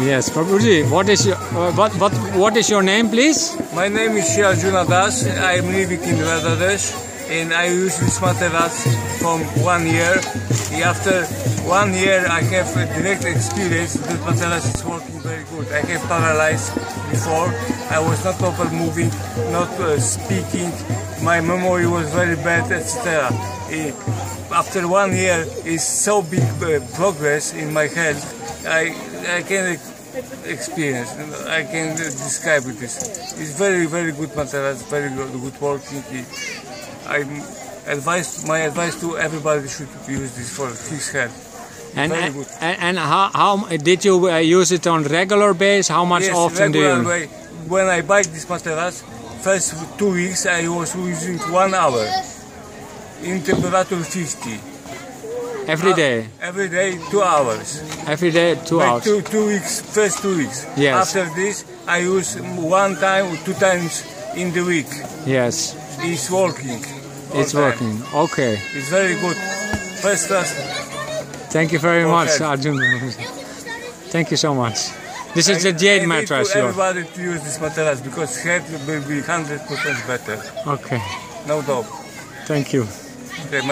Yes, Prabhuji, what is your uh, what what what is your name, please? My name is Shri Arjuna Das. I am living in Bangladesh and I use this mattress from one year. After one year, I have a direct experience. This mattress is working very good. I have paralyzed before. I was not proper moving, not uh, speaking. My memory was very bad, etc. After one year, is so big uh, progress in my health. I I can experience. I can describe it. It's very very good material. Very good, good working. I advise my advice to everybody should use this for his health. And and, and, how, how did you uh, use it on regular basis? How much yes, often do you? Way. When I buy this mattress, first two weeks I was using one hour in temperature 50. Every day? Uh, every day, two hours. Every day, two like hours? Two, two weeks, first two weeks. Yes. After this, I use one time two times in the week. Yes. It's working. It's time. working. Okay. It's very good. First class. Thank you very much, Arjun. Thank you so much. This is the jade mattress. I everybody to use this mattress because head will be 100% better. Okay. No doubt. Thank you.